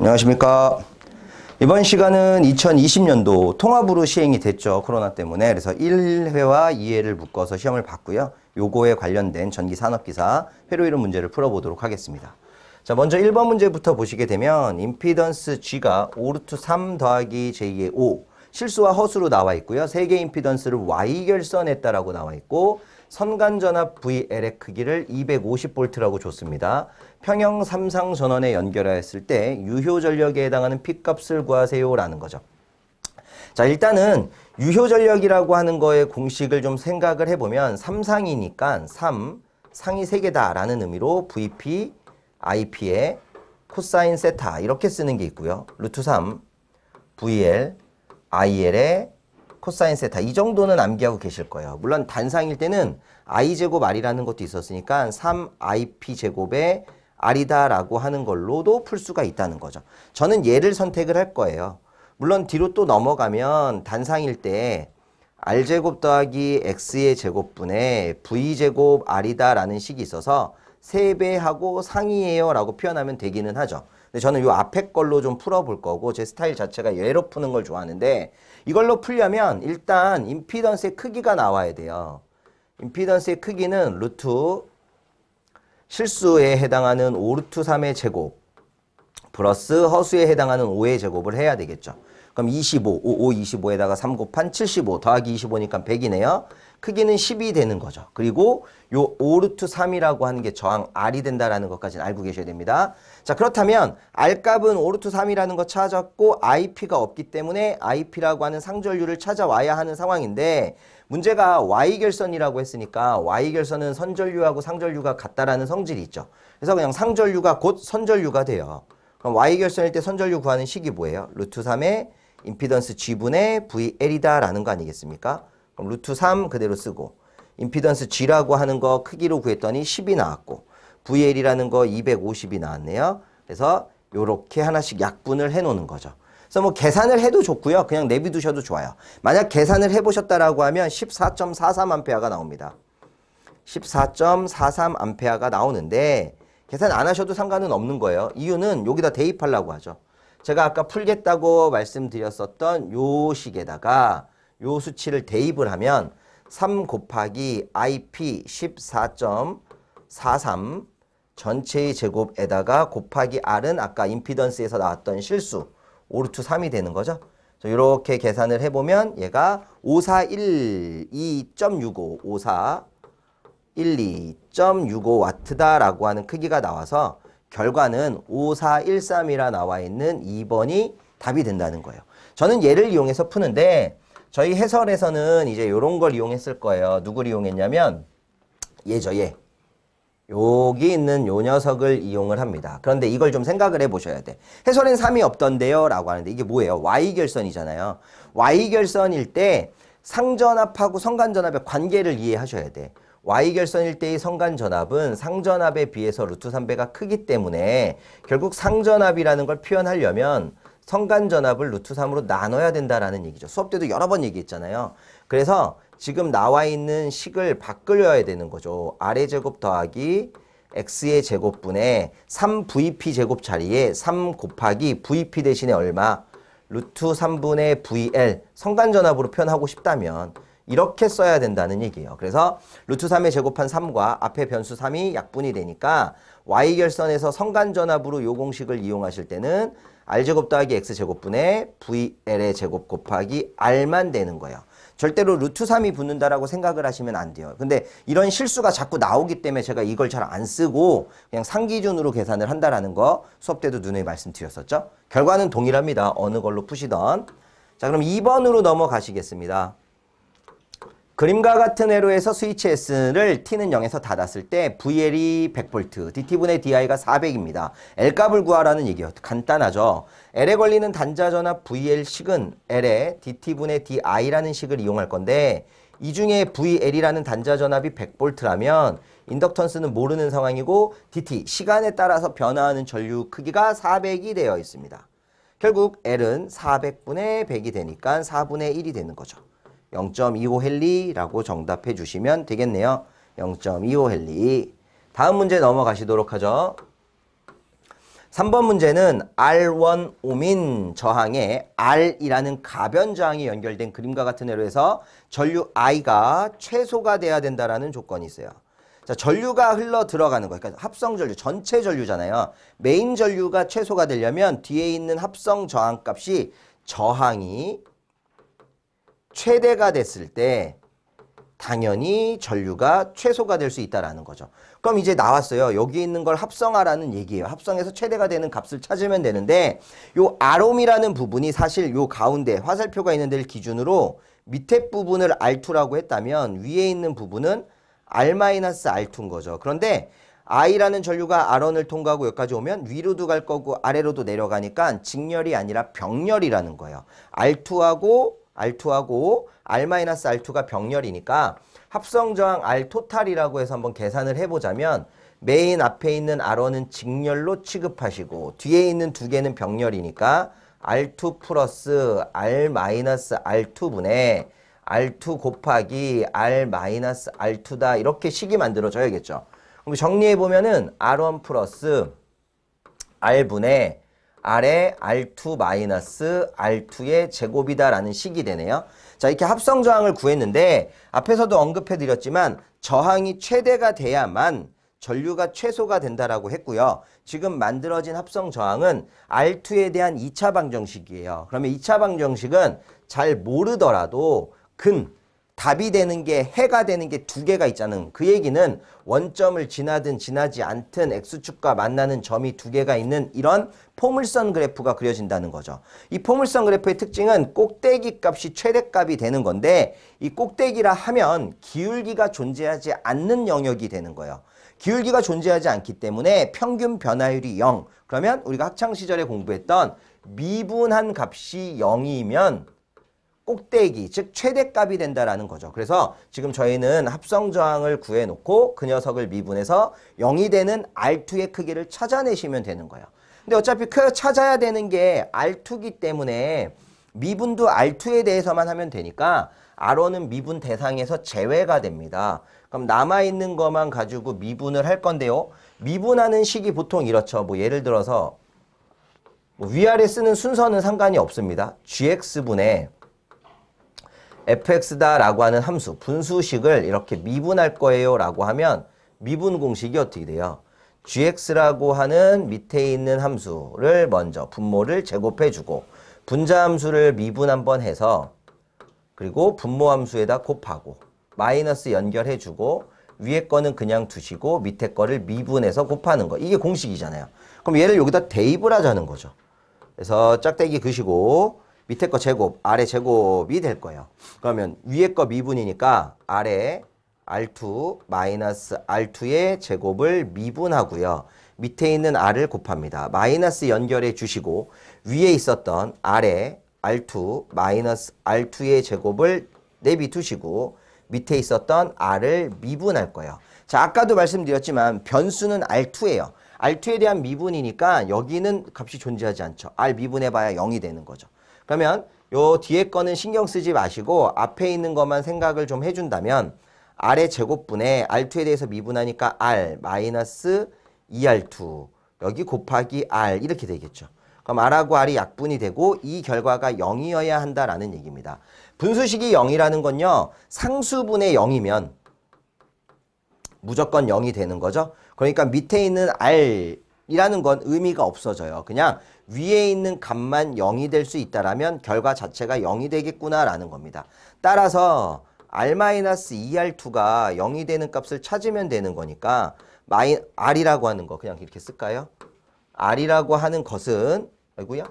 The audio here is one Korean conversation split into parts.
안녕하십니까. 이번 시간은 2020년도 통합으로 시행이 됐죠. 코로나 때문에. 그래서 1회와 2회를 묶어서 시험을 봤고요. 요거에 관련된 전기 산업 기사 회로 이론 문제를 풀어보도록 하겠습니다. 자, 먼저 1번 문제부터 보시게 되면 임피던스 G가 5루트 3 더하기 J의 5 실수와 허수로 나와 있고요. 세 개 임피던스를 Y결선했다라고 나와 있고 선간전압 VL의 크기를 250V라고 줬습니다. 평형 삼상 전원에 연결하였을 때 유효 전력에 해당하는 P값을 구하세요라는 거죠. 자, 일단은 유효 전력이라고 하는 거의 공식을 좀 생각을 해보면 삼상이니까 3, 상이 3개다라는 의미로 VP, IP의 코사인 세타 이렇게 쓰는 게 있고요. 루트 3, VL, IL의 코사인 세타 이 정도는 암기하고 계실 거예요. 물론 단상일 때는 i제곱 r이라는 것도 있었으니까 3ip제곱의 r이다라고 하는 걸로도 풀 수가 있다는 거죠. 저는 얘를 선택을 할 거예요. 물론 뒤로 또 넘어가면 단상일 때 r제곱 더하기 x의 제곱분의 v제곱 r이다라는 식이 있어서 3배하고 상이에요 라고 표현하면 되기는 하죠. 근데 저는 이 앞에 걸로 좀 풀어볼 거고 제 스타일 자체가 예로 푸는 걸 좋아하는데 이걸로 풀려면 일단 임피던스의 크기가 나와야 돼요. 임피던스의 크기는 루트 실수에 해당하는 5루트 3의 제곱 플러스 허수에 해당하는 5의 제곱을 해야 되겠죠. 그럼 25, 5, 5, 25에다가 3 곱한 75 더하기 25니까 100이네요. 크기는 10이 되는 거죠. 그리고 요 5루트 3이라고 하는 게 저항 R이 된다라는 것까지는 알고 계셔야 됩니다. 자 그렇다면 R값은 5루트 3이라는 거 찾았고 IP가 없기 때문에 IP라고 하는 상전류를 찾아와야 하는 상황인데 문제가 Y결선이라고 했으니까 Y결선은 선전류하고 상전류가 같다라는 성질이 있죠. 그래서 그냥 상전류가 곧 선전류가 돼요. 그럼 Y결선일 때 선전류 구하는 식이 뭐예요? 루트 3의 임피던스 G분의 VL이다 라는 거 아니겠습니까? 그럼 루트 3 그대로 쓰고 임피던스 G라고 하는 거 크기로 구했더니 10이 나왔고 VL이라는 거 250이 나왔네요. 그래서 요렇게 하나씩 약분을 해 놓는 거죠. 그래서 뭐 계산을 해도 좋고요. 그냥 내비두셔도 좋아요. 만약 계산을 해보셨다라고 하면 14.43A가 나옵니다. 14.43A가 나오는데 계산 안 하셔도 상관은 없는 거예요. 이유는 여기다 대입하려고 하죠. 제가 아까 풀겠다고 말씀드렸었던 요 식에다가 요 수치를 대입을 하면 3 곱하기 IP 14.43 전체의 제곱에다가 곱하기 R은 아까 임피던스에서 나왔던 실수 5루트 3이 되는 거죠. 이렇게 계산을 해보면 얘가 5412.65 5412.65 와트다라고 하는 크기가 나와서 결과는 5413이라 나와 있는 2번이 답이 된다는 거예요. 저는 얘를 이용해서 푸는데 저희 해설에서는 이제 이런 걸 이용했을 거예요. 누굴 이용했냐면 얘죠, 얘. 여기 있는 요 녀석을 이용을 합니다. 그런데 이걸 좀 생각을 해보셔야 돼. 해설엔 3이 없던데요? 라고 하는데 이게 뭐예요? Y결선이잖아요. Y결선일 때 상전압하고 성간전압의 관계를 이해하셔야 돼. Y결선일 때의 성간전압은 상전압에 비해서 루트 3배가 크기 때문에 결국 상전압이라는 걸 표현하려면 성간전압을 루트 3으로 나눠야 된다라는 얘기죠. 수업 때도 여러 번 얘기했잖아요. 그래서 지금 나와 있는 식을 바꾸려야 되는 거죠. 아래 제곱 더하기 x의 제곱분의 3vp 제곱 자리에 3 곱하기 vp 대신에 얼마? 루트 3분의 vl 성간전압으로 표현하고 싶다면 이렇게 써야 된다는 얘기예요. 그래서 루트 3의 제곱한 3과 앞에 변수 3이 약분이 되니까 y결선에서 성간전압으로 요 공식을 이용하실 때는 r제곱 더하기 x제곱분의 vl의 제곱 곱하기 r만 되는 거예요. 절대로 루트 3이 붙는다라고 생각을 하시면 안 돼요. 근데 이런 실수가 자꾸 나오기 때문에 제가 이걸 잘 안 쓰고 그냥 상기준으로 계산을 한다라는 거 수업 때도 눈에 말씀드렸었죠. 결과는 동일합니다. 어느 걸로 푸시던. 자 그럼 2번으로 넘어가시겠습니다. 그림과 같은 회로에서 스위치 S를 T는 0에서 닫았을 때 VL이 100V, DT분의 DI가 400입니다. L값을 구하라는 얘기예요. 간단하죠. L에 걸리는 단자전압 VL식은 L에 DT분의 DI라는 식을 이용할 건데 이 중에 VL이라는 단자전압이 100V라면 인덕턴스는 모르는 상황이고 DT, 시간에 따라서 변화하는 전류 크기가 400이 되어 있습니다. 결국 L은 400분의 100이 되니까 4분의 1이 되는 거죠. 0.25헬리라고 정답해 주시면 되겠네요. 0.25헬리. 다음 문제 넘어가시도록 하죠. 3번 문제는 R1 오민 저항에 R이라는 가변 저항이 연결된 그림과 같은 애로 해서 전류 I가 최소가 돼야 된다라는 조건이 있어요. 자, 전류가 흘러 들어가는 거. 그러니까 합성 전류, 전체 전류잖아요. 메인 전류가 최소가 되려면 뒤에 있는 합성 저항 값이 저항이 최대가 됐을 때 당연히 전류가 최소가 될 수 있다라는 거죠. 그럼 이제 나왔어요. 여기 있는 걸 합성하라는 얘기예요. 합성해서 최대가 되는 값을 찾으면 되는데 요 아롬이라는 부분이 사실 요 가운데 화살표가 있는 데를 기준으로 밑에 부분을 R2라고 했다면 위에 있는 부분은 R-R2인 거죠. 그런데 I라는 전류가 R1을 통과하고 여기까지 오면 위로도 갈 거고 아래로도 내려가니까 직렬이 아니라 병렬이라는 거예요. R2하고 R2하고 R-R2가 병렬이니까 합성 저항 R 토탈이라고 해서 한번 계산을 해보자면 메인 앞에 있는 R1은 직렬로 취급하시고 뒤에 있는 두 개는 병렬이니까 R2 플러스 R-R2분의 R2 곱하기 R-R2다 이렇게 식이 만들어져야겠죠. 그럼 정리해보면은 R1 플러스 R분의 R의 R2 마이너스 R2의 제곱이다라는 식이 되네요. 자 이렇게 합성 저항을 구했는데 앞에서도 언급해 드렸지만 저항이 최대가 돼야만 전류가 최소가 된다라고 했고요. 지금 만들어진 합성 저항은 R2에 대한 2차 방정식이에요. 그러면 2차 방정식은 잘 모르더라도 근 답이 되는 게 해가 되는 게 두 개가 있잖아요. 그 얘기는 원점을 지나든 지나지 않든 X축과 만나는 점이 두 개가 있는 이런 포물선 그래프가 그려진다는 거죠. 이 포물선 그래프의 특징은 꼭대기 값이 최대값이 되는 건데 이 꼭대기라 하면 기울기가 존재하지 않는 영역이 되는 거예요. 기울기가 존재하지 않기 때문에 평균 변화율이 0. 그러면 우리가 학창시절에 공부했던 미분한 값이 0이면 꼭대기, 즉 최대값이 된다라는 거죠. 그래서 지금 저희는 합성 저항을 구해놓고 그 녀석을 미분해서 0이 되는 R2의 크기를 찾아내시면 되는 거예요. 근데 어차피 그 찾아야 되는 게 R2기 때문에 미분도 R2에 대해서만 하면 되니까 R1은 미분 대상에서 제외가 됩니다. 그럼 남아있는 것만 가지고 미분을 할 건데요. 미분하는 식이 보통 이렇죠. 뭐 예를 들어서 뭐 위아래 쓰는 순서는 상관이 없습니다. gx분의 fx다라고 하는 함수, 분수식을 이렇게 미분할 거예요 라고 하면 미분 공식이 어떻게 돼요? gx라고 하는 밑에 있는 함수를 먼저 분모를 제곱해주고 분자 함수를 미분 한번 해서 그리고 분모 함수에다 곱하고 마이너스 연결해주고 위에 거는 그냥 두시고 밑에 거를 미분해서 곱하는 거. 이게 공식이잖아요. 그럼 얘를 여기다 대입을 하자는 거죠. 그래서 짝대기 그시고 밑에 거 제곱, 아래 제곱이 될 거예요. 그러면 위에 거 미분이니까 아래 R2 마이너스 R2의 제곱을 미분하고요. 밑에 있는 R을 곱합니다. 마이너스 연결해 주시고 위에 있었던 아래 R2 마이너스 R2의 제곱을 내비두시고 밑에 있었던 R을 미분할 거예요. 자, 아까도 말씀드렸지만 변수는 R2예요. R2에 대한 미분이니까 여기는 값이 존재하지 않죠. R 미분해봐야 0이 되는 거죠. 그러면 요 뒤에 거는 신경 쓰지 마시고 앞에 있는 것만 생각을 좀 해준다면 R의 제곱분에 R2에 대해서 미분하니까 R 마이너스 2R2 여기 곱하기 R 이렇게 되겠죠. 그럼 R하고 R이 약분이 되고 이 결과가 0이어야 한다라는 얘기입니다. 분수식이 0이라는 건요. 상수분의 0이면 무조건 0이 되는 거죠. 그러니까 밑에 있는 R이라는 건 의미가 없어져요. 그냥 위에 있는 값만 0이 될 수 있다라면 결과 자체가 0이 되겠구나라는 겁니다. 따라서 R-2R2가 0이 되는 값을 찾으면 되는 거니까 마이, R이라고 하는 거 그냥 이렇게 쓸까요? R이라고 하는 것은 아이고야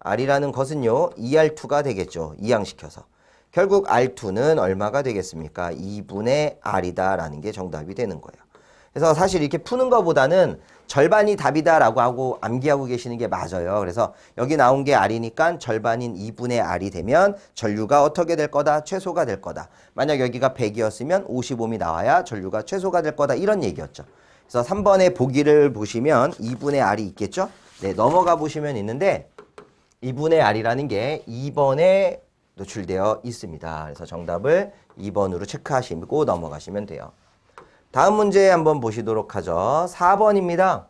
R이라는 것은요 2R2가 되겠죠. 이항시켜서. 결국 R2는 얼마가 되겠습니까? 2분의 R이다 라는 게 정답이 되는 거예요. 그래서 사실 이렇게 푸는 것보다는 절반이 답이다라고 하고 암기하고 계시는 게 맞아요. 그래서 여기 나온 게 R이니까 절반인 2분의 R이 되면 전류가 어떻게 될 거다? 최소가 될 거다. 만약 여기가 100이었으면 55이 나와야 전류가 최소가 될 거다. 이런 얘기였죠. 그래서 3번의 보기를 보시면 2분의 R이 있겠죠? 네, 넘어가 보시면 있는데 2분의 R이라는 게 2번에 노출되어 있습니다. 그래서 정답을 2번으로 체크하시고 넘어가시면 돼요. 다음 문제 한번 보시도록 하죠. 4번입니다.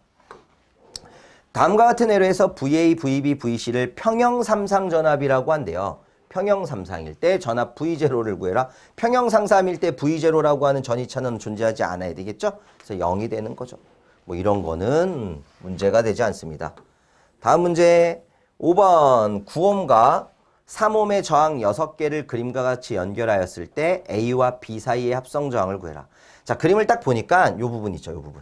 다음과 같은 예로에서 VA, VB, VC를 평형 삼상 전압이라고 한대요. 평형 삼상일 때 전압 V0를 구해라. 평형 상삼일 때 V0라고 하는 전이차는 존재하지 않아야 되겠죠? 그래서 0이 되는 거죠. 뭐 이런 거는 문제가 되지 않습니다. 다음 문제 5번 9옴과 3옴의 저항 6개를 그림과 같이 연결하였을 때 A와 B 사이의 합성 저항을 구해라. 자, 그림을 딱 보니까 이 부분 있죠, 이 부분.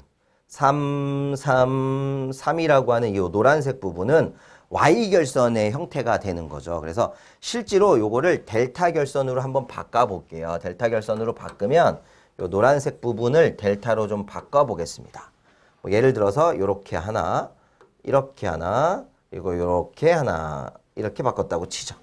3, 3, 3이라고 하는 이 노란색 부분은 Y결선의 형태가 되는 거죠. 그래서 실제로 요거를 델타 결선으로 한번 바꿔 볼게요. 델타 결선으로 바꾸면 요 노란색 부분을 델타로 좀 바꿔 보겠습니다. 뭐 예를 들어서 요렇게 하나, 이렇게 하나, 그리고 요렇게 하나, 이렇게 바꿨다고 치죠.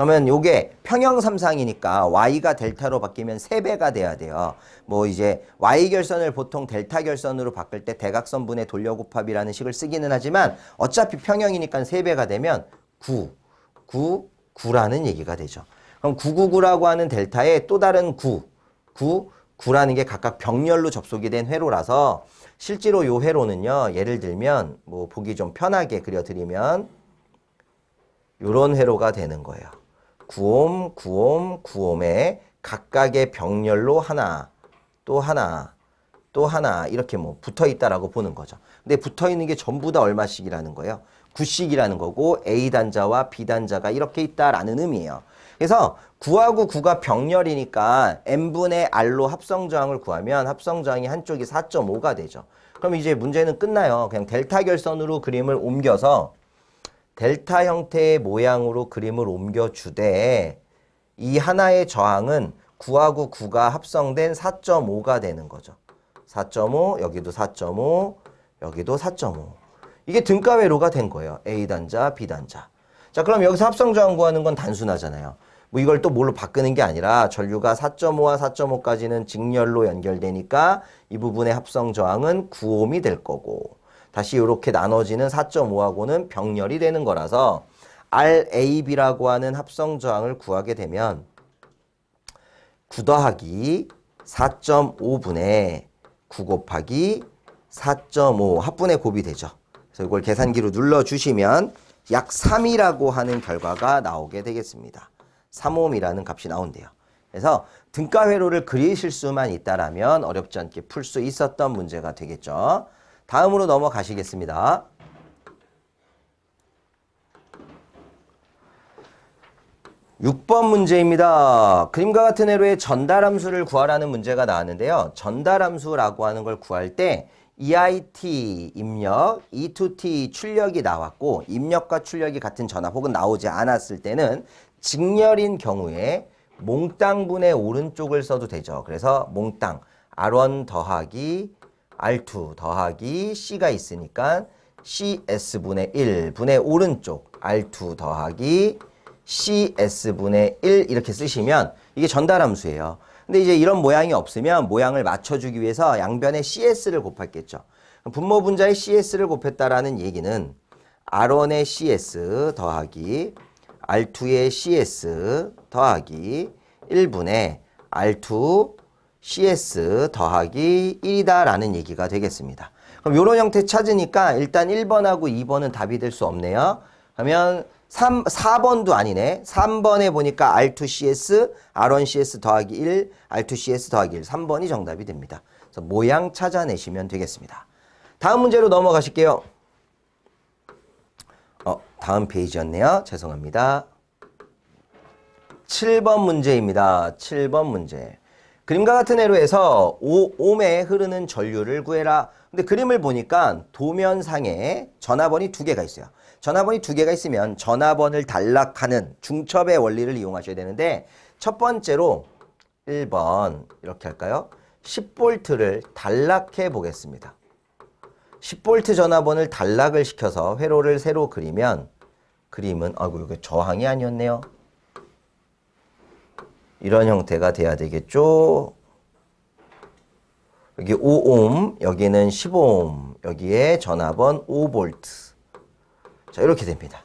그러면 요게 평형삼상이니까 y가 델타로 바뀌면 세배가 돼야 돼요. 뭐 이제 y 결선을 보통 델타 결선으로 바꿀 때 대각선분의 돌려곱합이라는 식을 쓰기는 하지만 어차피 평형이니까 세배가 되면 9, 9, 9라는 얘기가 되죠. 그럼 999라고 하는 델타에 또 다른 9, 9, 9라는 게 각각 병렬로 접속이 된 회로라서 실제로 요 회로는요. 예를 들면 뭐 보기 좀 편하게 그려드리면 요런 회로가 되는 거예요. 9옴, 9옴, 9옴에 각각의 병렬로 하나, 또 하나, 또 하나 이렇게 뭐 붙어 있다라고 보는 거죠. 근데 붙어 있는 게 전부 다 얼마씩이라는 거예요. 9씩이라는 거고 A 단자와 B 단자가 이렇게 있다라는 의미예요. 그래서 9하고 9가 병렬이니까 n분의 r로 합성 저항을 구하면 합성 저항이 한쪽이 4.5가 되죠. 그럼 이제 문제는 끝나요. 그냥 델타 결선으로 그림을 옮겨서 델타 형태의 모양으로 그림을 옮겨주되 이 하나의 저항은 9하고 9가 합성된 4.5가 되는 거죠. 4.5 여기도 4.5 여기도 4.5 이게 등가회로가 된 거예요. A단자 B단자 자 그럼 여기서 합성 저항 구하는 건 단순하잖아요. 뭐 이걸 또 뭘로 바꾸는 게 아니라 전류가 4.5와 4.5까지는 직렬로 연결되니까 이 부분의 합성 저항은 9옴이 될 거고 다시 이렇게 나눠지는 4.5하고는 병렬이 되는 거라서 RAB라고 하는 합성 저항을 구하게 되면 9 더하기 4.5분의 9 곱하기 4.5 합분의 곱이 되죠. 그래서 이걸 계산기로 눌러주시면 약 3이라고 하는 결과가 나오게 되겠습니다. 3옴이라는 값이 나온대요. 그래서 등가 회로를 그리실 수만 있다라면 어렵지 않게 풀 수 있었던 문제가 되겠죠. 다음으로 넘어가시겠습니다. (6번) 문제입니다. 그림과 같은 회로의 전달함수를 구하라는 문제가 나왔는데요. 전달함수라고 하는 걸 구할 때 EIT 입력, E2T 출력이 나왔고 입력과 출력이 같은 전압 혹은 나오지 않았을 때는 직렬인 경우에 몽땅분의 오른쪽을 써도 되죠. 그래서 몽땅 R1 더하기 R2 더하기 C가 있으니까 CS분의 1분의 오른쪽 R2 더하기 CS분의 1 이렇게 쓰시면 이게 전달함수예요. 근데 이제 이런 모양이 없으면 모양을 맞춰주기 위해서 양변에 CS를 곱했겠죠. 분모 분자에 CS를 곱했다라는 얘기는 R1의 CS 더하기 R2의 CS 더하기 1분의 R2 CS 더하기 1이다라는 얘기가 되겠습니다. 그럼 이런 형태 찾으니까 일단 1번하고 2번은 답이 될 수 없네요. 그러면 3, 4번도 아니네. 3번에 보니까 R2CS, R1CS 더하기 1, R2CS 더하기 1. 3번이 정답이 됩니다. 그래서 모양 찾아내시면 되겠습니다. 다음 문제로 넘어가실게요. 어, 다음 페이지였네요. 죄송합니다. 7번 문제입니다. 7번 문제. 그림과 같은 회로에서 5옴에 흐르는 전류를 구해라. 근데 그림을 보니까 도면상에 전화번이 두 개가 있어요. 전화번이 두 개가 있으면 전화번을 단락하는 중첩의 원리를 이용하셔야 되는데 첫 번째로 1번 이렇게 할까요? 10V를 단락해 보겠습니다. 10V 전화번을 단락을 시켜서 회로를 새로 그리면 그림은 아이고 이게 저항이 아니었네요. 이런 형태가 돼야 되겠죠. 여기 5옴, 여기는 15옴, 여기에 전압은 5V. 자, 이렇게 됩니다.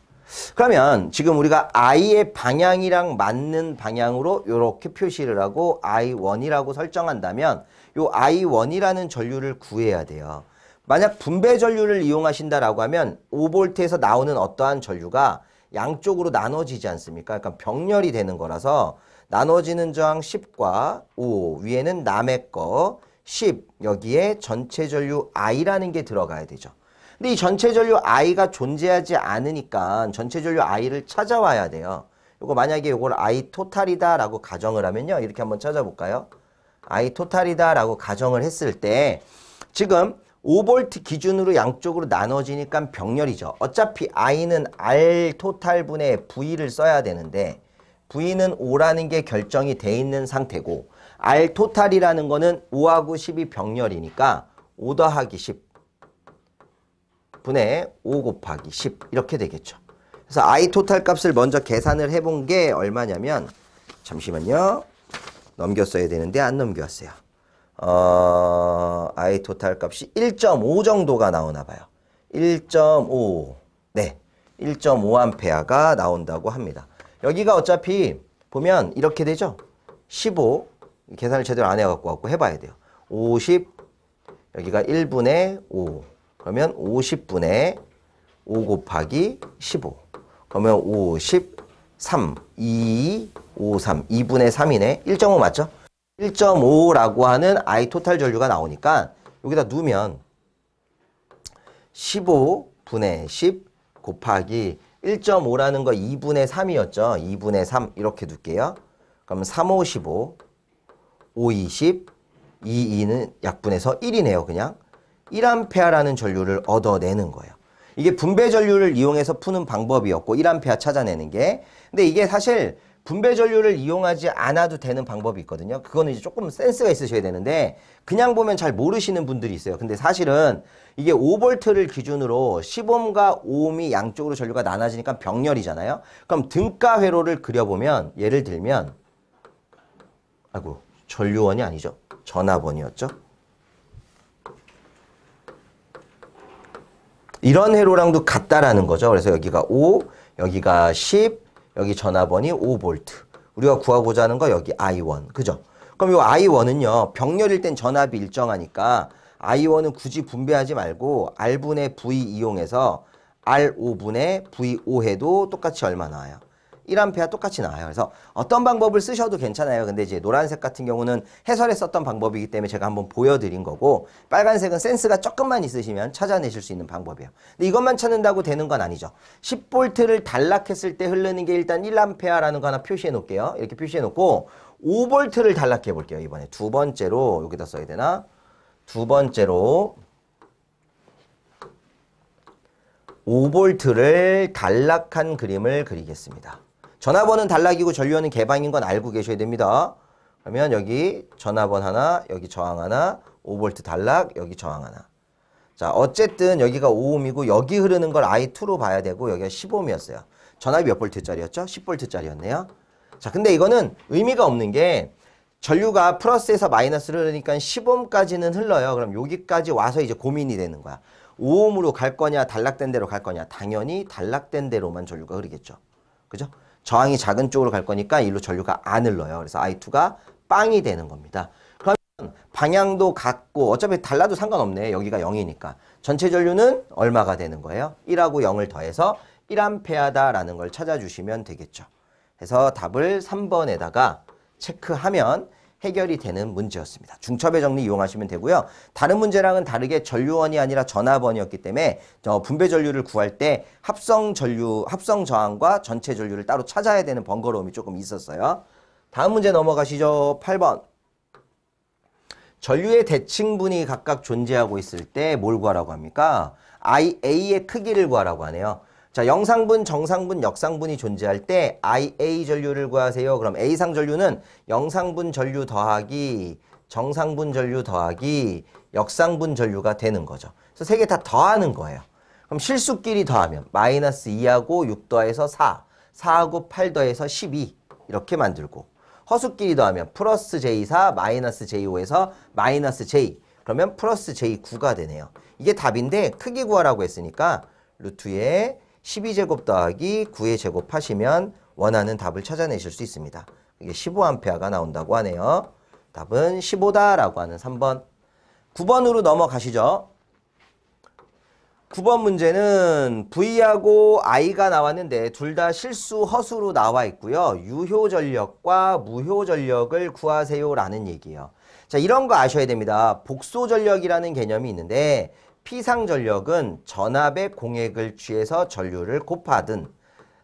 그러면 지금 우리가 I의 방향이랑 맞는 방향으로 이렇게 표시를 하고 I1이라고 설정한다면 이 I1이라는 전류를 구해야 돼요. 만약 분배 전류를 이용하신다라고 하면 5볼트에서 나오는 어떠한 전류가 양쪽으로 나눠지지 않습니까? 그러니까 병렬이 되는 거라서 나눠지는 저항 10과 5 위에는 남의 거 10 여기에 전체 전류 I라는 게 들어가야 되죠. 근데 이 전체 전류 I가 존재하지 않으니까 전체 전류 I를 찾아와야 돼요. 이거 만약에 이걸 I 토탈이다 라고 가정을 하면요. 이렇게 한번 찾아볼까요? I 토탈이다 라고 가정을 했을 때 지금 5볼트 기준으로 양쪽으로 나눠지니까 병렬이죠. 어차피 I는 R 토탈분의 V를 써야 되는데 V는 5라는 게 결정이 돼 있는 상태고 R 토탈이라는 거는 5하고 10이 병렬이니까 5 더하기 10 분의 5 곱하기 10 이렇게 되겠죠. 그래서 I 토탈 값을 먼저 계산을 해본 게 얼마냐면 잠시만요. 넘겼어야 되는데 안 넘겼어요. 어, I 토탈 값이 1.5 정도가 나오나 봐요. 1.5 네, 1.5 암페어가 나온다고 합니다. 여기가 어차피 보면 이렇게 되죠. 15 계산을 제대로 안 해갖고 갖고 해봐야 돼요. 50 여기가 1분의 5 그러면 50분의 5 곱하기 15 그러면 53 2 5 3 2분의 3이네. 1.5 맞죠? 1.5라고 하는 I 토탈 전류가 나오니까 여기다 누면 15분의 10 곱하기 1.5라는 거 2분의 3이었죠. 2분의 3 이렇게 둘게요. 그럼 3, 5, 15, 5, 20, 2, 2는 약분해서 1이네요. 그냥 1A라는 전류를 얻어내는 거예요. 이게 분배 전류를 이용해서 푸는 방법이었고 1A 찾아내는 게 근데 이게 사실 분배 전류를 이용하지 않아도 되는 방법이 있거든요. 그거는 이제 조금 센스가 있으셔야 되는데 그냥 보면 잘 모르시는 분들이 있어요. 근데 사실은 이게 5볼트를 기준으로 10옴과 5옴이 양쪽으로 전류가 나눠지니까 병렬이잖아요. 그럼 등가 회로를 그려보면 예를 들면 아이고 전류원이 아니죠. 전압원이었죠. 이런 회로랑도 같다라는 거죠. 그래서 여기가 5, 여기가 10, 여기 전압원이 5볼트. 우리가 구하고자 하는 거 여기 I1. 그죠? 그럼 이 I1은요. 병렬일 땐 전압이 일정하니까 I1은 굳이 분배하지 말고 R분의 V 이용해서 R5분의 V5 해도 똑같이 얼마 나와요? 1A 똑같이 나와요. 그래서 어떤 방법을 쓰셔도 괜찮아요. 근데 이제 노란색 같은 경우는 해설에 썼던 방법이기 때문에 제가 한번 보여드린 거고 빨간색은 센스가 조금만 있으시면 찾아내실 수 있는 방법이에요. 근데 이것만 찾는다고 되는 건 아니죠. 10볼트를 단락했을 때 흐르는 게 일단 1A라는 거 하나 표시해 놓을게요. 이렇게 표시해 놓고 5볼트를 단락해 볼게요. 이번에 두 번째로 여기다 써야 되나? 두 번째로 5볼트를 단락한 그림을 그리겠습니다. 전화번은 단락이고 전류원은 개방인 건 알고 계셔야 됩니다. 그러면 여기 전화번 하나, 여기 저항 하나, 5V 단락, 여기 저항 하나. 자, 어쨌든 여기가 5옴이고 여기 흐르는 걸 I2로 봐야 되고 여기가 10옴이었어요. 전압이 몇 볼트짜리였죠? 10볼트짜리였네요. 자, 근데 이거는 의미가 없는 게 전류가 플러스에서 마이너스를 흐르니까 10옴까지는 흘러요. 그럼 여기까지 와서 이제 고민이 되는 거야. 5옴으로 갈 거냐, 단락된 대로 갈 거냐. 당연히 단락된 대로만 전류가 흐르겠죠. 그죠? 저항이 작은 쪽으로 갈 거니까 일로 전류가 안 흘러요. 그래서 I2가 빵이 되는 겁니다. 그러면 방향도 같고 어차피 달라도 상관없네. 여기가 0이니까. 전체 전류는 얼마가 되는 거예요? 1하고 0을 더해서 1A다라는 걸 찾아주시면 되겠죠. 그래서 답을 3번에다가 체크하면 해결이 되는 문제였습니다. 중첩의 정리 이용하시면 되고요. 다른 문제랑은 다르게 전류원이 아니라 전압원이었기 때문에 분배 전류를 구할 때 합성 전류, 합성 저항과 전체 전류를 따로 찾아야 되는 번거로움이 조금 있었어요. 다음 문제 넘어가시죠. 8번. 전류의 대칭분이 각각 존재하고 있을 때 뭘 구하라고 합니까? IA의 크기를 구하라고 하네요. 자, 영상분, 정상분, 역상분이 존재할 때 IA 전류를 구하세요. 그럼 A상 전류는 영상분 전류 더하기 정상분 전류 더하기 역상분 전류가 되는 거죠. 그래서 세 개 다 더하는 거예요. 그럼 실수끼리 더하면 마이너스 2하고 6 더해서 4, 4하고 8 더해서 12 이렇게 만들고 허수끼리 더하면 플러스 J4 마이너스 J5에서 마이너스 J 그러면 플러스 J9가 되네요. 이게 답인데 크기 구하라고 했으니까 루트에 12제곱 더하기 9의 제곱하시면 원하는 답을 찾아내실 수 있습니다. 이게 15A가 나온다고 하네요. 답은 15다라고 하는 3번. 9번으로 넘어가시죠. 9번 문제는 V하고 I가 나왔는데 둘 다 실수 허수로 나와 있고요. 유효 전력과 무효 전력을 구하세요라는 얘기예요. 자, 이런 거 아셔야 됩니다. 복소 전력이라는 개념이 있는데 피상 전력은 전압의 공액을 취해서 전류를 곱하든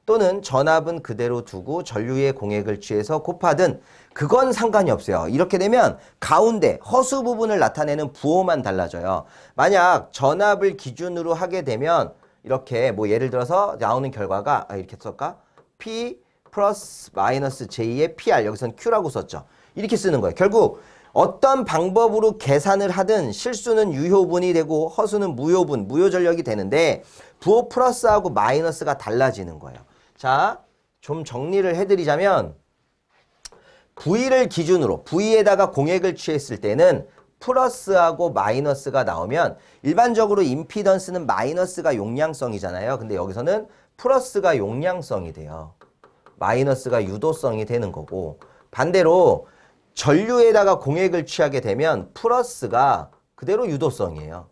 또는 전압은 그대로 두고 전류의 공액을 취해서 곱하든 그건 상관이 없어요. 이렇게 되면 가운데 허수 부분을 나타내는 부호만 달라져요. 만약 전압을 기준으로 하게 되면 이렇게 뭐 예를 들어서 나오는 결과가 아, 이렇게 쓸까? P 플러스 마이너스 J의 PR 여기선 Q라고 썼죠. 이렇게 쓰는 거예요. 결국 어떤 방법으로 계산을 하든 실수는 유효분이 되고 허수는 무효분, 무효전력이 되는데 부호 플러스하고 마이너스가 달라지는 거예요. 자, 좀 정리를 해드리자면 V를 기준으로 V에다가 공액을 취했을 때는 플러스하고 마이너스가 나오면 일반적으로 임피던스는 마이너스가 용량성이잖아요. 근데 여기서는 플러스가 용량성이 돼요. 마이너스가 유도성이 되는 거고 반대로 전류에다가 공액을 취하게 되면 플러스가 그대로 유도성이에요.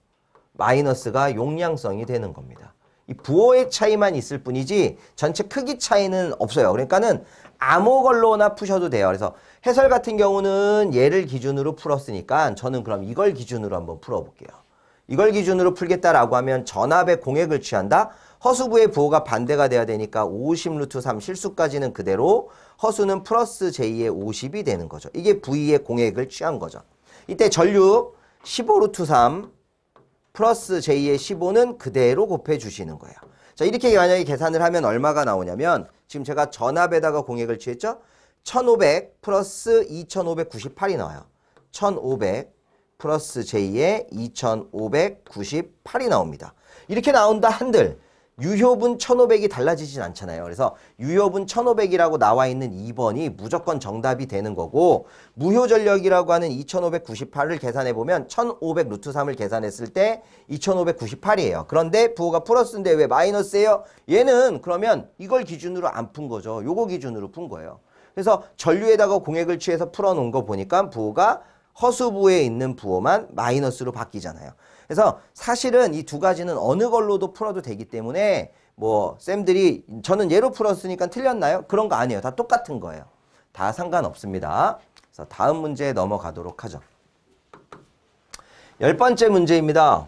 마이너스가 용량성이 되는 겁니다. 이 부호의 차이만 있을 뿐이지 전체 크기 차이는 없어요. 그러니까는 아무 걸로나 푸셔도 돼요. 그래서 해설 같은 경우는 얘를 기준으로 풀었으니까 저는 그럼 이걸 기준으로 한번 풀어볼게요. 이걸 기준으로 풀겠다라고 하면 전압의 공액을 취한다. 허수부의 부호가 반대가 돼야 되니까 50 루트 3 실수까지는 그대로 허수는 플러스 J의 50이 되는 거죠. 이게 V의 공액을 취한 거죠. 이때 전류 15 루트 3 플러스 J의 15는 그대로 곱해 주시는 거예요. 자 이렇게 만약에 계산을 하면 얼마가 나오냐면 지금 제가 전압에다가 공액을 취했죠. 1500 플러스 2598이 나와요. 1500 플러스 J의 2598이 나옵니다. 이렇게 나온다 한들 유효분 1500이 달라지진 않잖아요. 그래서 유효분 1500이라고 나와 있는 2번이 무조건 정답이 되는 거고 무효전력이라고 하는 2598을 계산해 보면 1500 루트 3을 계산했을 때 2598이에요. 그런데 부호가 플러스인데 왜 마이너스예요? 얘는 그러면 이걸 기준으로 안 푼 거죠. 요거 기준으로 푼 거예요. 그래서 전류에다가 공액을 취해서 풀어놓은 거 보니까 부호가 허수부에 있는 부호만 마이너스로 바뀌잖아요. 그래서 사실은 이 두 가지는 어느 걸로도 풀어도 되기 때문에 뭐 쌤들이 저는 예로 풀었으니까 틀렸나요? 그런 거 아니에요. 다 똑같은 거예요. 다 상관없습니다. 그래서 다음 문제에 넘어가도록 하죠. 열 번째 문제입니다.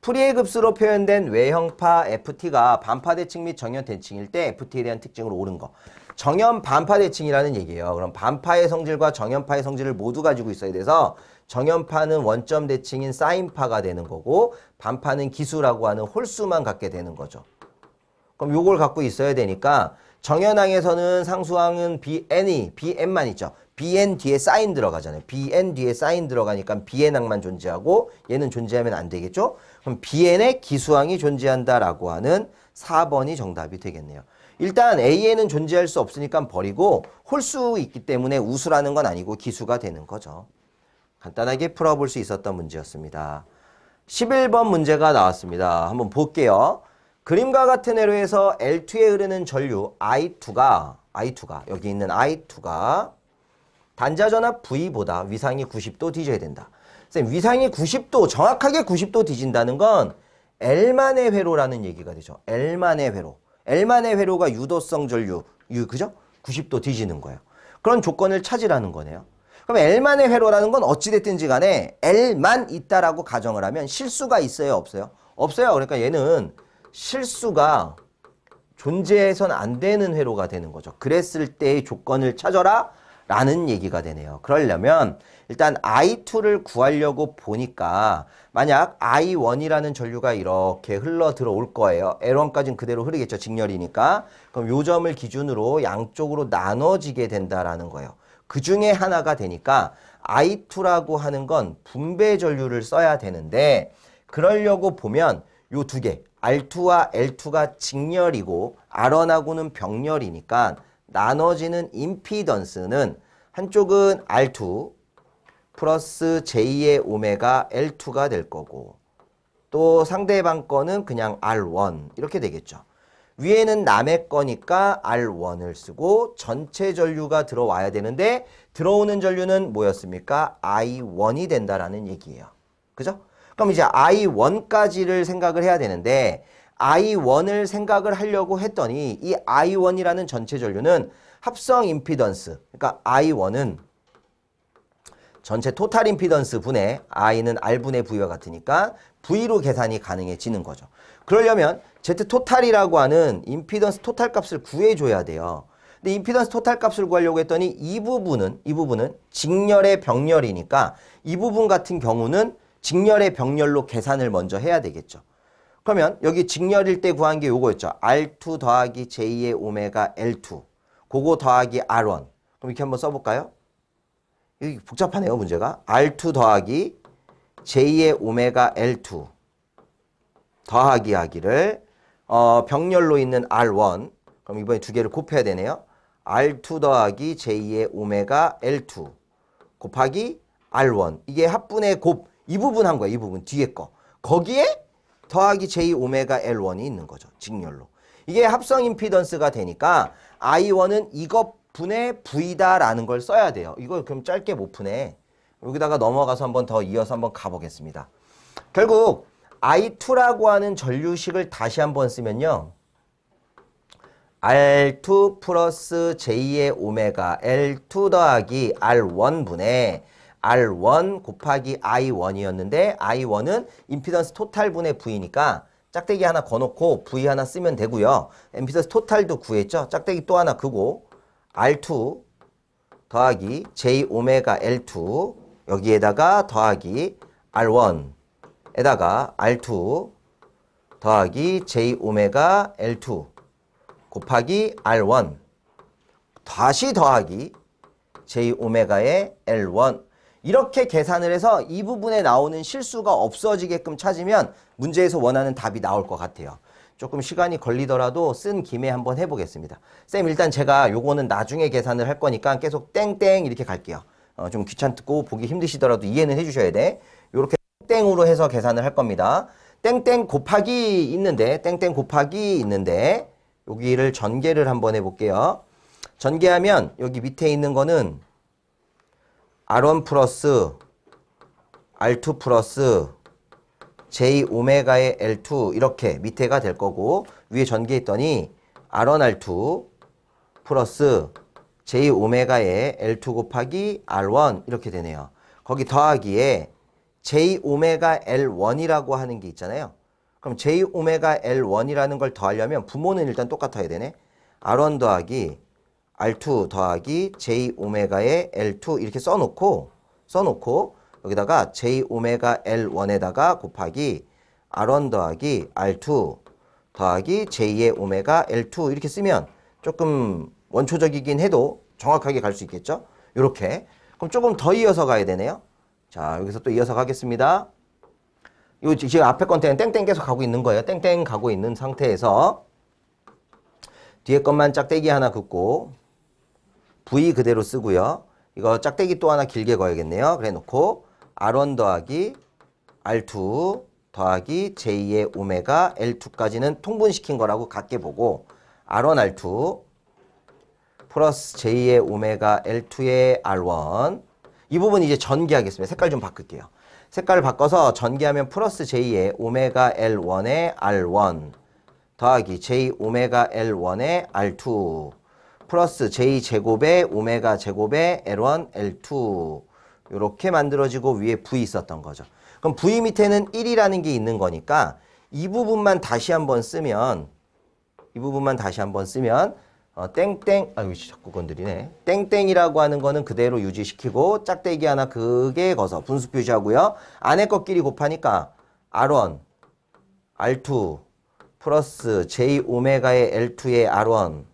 프리의 급수로 표현된 외형파 FT가 반파 대칭 및 정연 대칭일 때 FT에 대한 특징으로 옳은 거. 정연 반파 대칭이라는 얘기예요. 그럼 반파의 성질과 정연파의 성질을 모두 가지고 있어야 돼서 정연파는 원점 대칭인 사인파가 되는 거고 반파는 기수라고 하는 홀수만 갖게 되는 거죠. 그럼 요걸 갖고 있어야 되니까 정연항에서는 상수항은 BN이 BN만 있죠. BN 뒤에 사인 들어가잖아요. BN 뒤에 사인 들어가니까 BN항만 존재하고 얘는 존재하면 안 되겠죠. 그럼 BN의 기수항이 존재한다라고 하는 4번이 정답이 되겠네요. 일단 A에는 존재할 수 없으니까 버리고 홀수 있기 때문에 우수라는 건 아니고 기수가 되는 거죠. 간단하게 풀어볼 수 있었던 문제였습니다. 11번 문제가 나왔습니다. 한번 볼게요. 그림과 같은 회로에서 L2에 흐르는 전류 I2가 I2가 여기 있는 I2가 단자전압 V보다 위상이 90도 뒤져야 된다. 쌤 위상이 90도 정확하게 90도 뒤진다는 건 L만의 회로라는 얘기가 되죠. L만의 회로. L만의 회로가 유도성 전류 유 그죠? 90도 뒤지는 거예요. 그런 조건을 찾으라는 거네요. 그럼 L만의 회로라는 건 어찌됐든지 간에 L만 있다라고 가정을 하면 실수가 있어요? 없어요? 없어요. 그러니까 얘는 실수가 존재해선 안 되는 회로가 되는 거죠. 그랬을 때의 조건을 찾아라 라는 얘기가 되네요. 그러려면 일단 I2를 구하려고 보니까 만약 I1이라는 전류가 이렇게 흘러 들어올 거예요. L1까지는 그대로 흐르겠죠. 직렬이니까. 그럼 요 점을 기준으로 양쪽으로 나눠지게 된다라는 거예요. 그 중에 하나가 되니까 I2라고 하는 건 분배 전류를 써야 되는데 그러려고 보면 요 두 개, R2와 L2가 직렬이고 R1하고는 병렬이니까 나눠지는 임피던스는 한쪽은 R2 플러스 J의 오메가 L2가 될 거고 또 상대방 거는 그냥 R1 이렇게 되겠죠. 위에는 남의 거니까 R1을 쓰고 전체 전류가 들어와야 되는데 들어오는 전류는 뭐였습니까? I1이 된다라는 얘기예요. 그죠? 그럼 이제 I1까지를 생각을 해야 되는데 I1을 생각을 하려고 했더니 이 I1이라는 전체 전류는 합성 임피던스 그러니까 I1은 전체 토탈 임피던스 분의 I는 R분의 V와 같으니까 V로 계산이 가능해지는 거죠. 그러려면 Z 토탈이라고 하는 임피던스 토탈 값을 구해줘야 돼요. 근데 임피던스 토탈 값을 구하려고 했더니 이 부분은 이 부분은 직렬의 병렬이니까 이 부분 같은 경우는 직렬의 병렬로 계산을 먼저 해야 되겠죠. 그러면 여기 직렬일 때 구한 게 요거였죠. R2 더하기 J의 오메가 L2 그거 더하기 R1 그럼 이렇게 한번 써볼까요? 여기 복잡하네요 문제가 R2 더하기 J의 오메가 L2 더하기 하기를 어, 병렬로 있는 R1 그럼 이번에 두 개를 곱해야 되네요. R2 더하기 J의 오메가 L2 곱하기 R1 이게 합분의 곱 이 부분 한 거야 이 부분 뒤에 거. 거기에 더하기 J 오메가 L1이 있는 거죠 직렬로. 이게 합성 임피던스가 되니까 I1은 이것 분의 V다라는 걸 써야 돼요. 이걸 그럼 짧게 못 푸네. 여기다가 넘어가서 한번 더 이어서 한번 가보겠습니다. 결국 I2라고 하는 전류식을 다시 한번 쓰면요 R2 플러스 J의 오메가 L2 더하기 R1분의 R1 곱하기 I1이었는데 I1은 임피던스 토탈분의 V니까 짝대기 하나 거놓고 V 하나 쓰면 되고요. 임피던스 토탈도 구했죠. 짝대기 또 하나 그고 R2 더하기 J 오메가 L2 여기에다가 더하기 R1 에다가 R2 더하기 J 오메가 L2 곱하기 R1 다시 더하기 J 오메가의 L1 이렇게 계산을 해서 이 부분에 나오는 실수가 없어지게끔 찾으면 문제에서 원하는 답이 나올 것 같아요. 조금 시간이 걸리더라도 쓴 김에 한번 해보겠습니다. 쌤 일단 제가 요거는 나중에 계산을 할 거니까 계속 땡땡 이렇게 갈게요. 어, 좀 귀찮고 보기 힘드시더라도 이해는 해주셔야 돼. 요렇게 땡으로 해서 계산을 할 겁니다. 땡땡 곱하기 있는데 땡땡 곱하기 있는데 여기를 전개를 한번 해볼게요. 전개하면 여기 밑에 있는 거는 R1 플러스 R2 플러스 J 오메가의 L2 이렇게 밑에가 될 거고 위에 전개했더니 R1 R2 플러스 J 오메가의 L2 곱하기 R1 이렇게 되네요. 거기 더하기에 J 오메가 L1이라고 하는 게 있잖아요. 그럼 J 오메가 L1이라는 걸 더하려면 부모는 일단 똑같아야 되네. R1 더하기 R2 더하기 J 오메가의 L2 이렇게 써놓고 써놓고 여기다가 J 오메가 L1에다가 곱하기 R1 더하기 R2 더하기 J의 오메가 L2 이렇게 쓰면 조금 원초적이긴 해도 정확하게 갈 수 있겠죠? 이렇게 그럼 조금 더 이어서 가야 되네요. 자 여기서 또 이어서 가겠습니다. 요 지금 앞에 건테는 땡땡 계속 가고 있는 거예요. 땡땡 가고 있는 상태에서 뒤에 것만 짝대기 하나 긋고 V 그대로 쓰고요. 이거 짝대기 또 하나 길게 거야겠네요. 그래 놓고 R1 더하기 R2 더하기 J의 오메가 L2까지는 통분시킨 거라고 같게 보고 R1 R2 플러스 J의 오메가 L2의 R1 이 부분 이제 전개하겠습니다. 색깔 좀 바꿀게요. 색깔을 바꿔서 전개하면 플러스 J의 오메가 L1의 R1 더하기 J 오메가 L1의 R2 플러스 J 제곱의 오메가 제곱의 L1 L2 이렇게 만들어지고 위에 V 있었던 거죠. 그럼 V 밑에는 1이라는 게 있는 거니까 이 부분만 다시 한번 쓰면 이 부분만 다시 한번 쓰면 어, 땡땡 아유 자꾸 건드리네. 땡땡이라고 하는 거는 그대로 유지시키고 짝대기 하나 그게 거서 분수 표시하고요. 안에 것끼리 곱하니까 R1 R2 플러스 J 오메가의 L2의 R1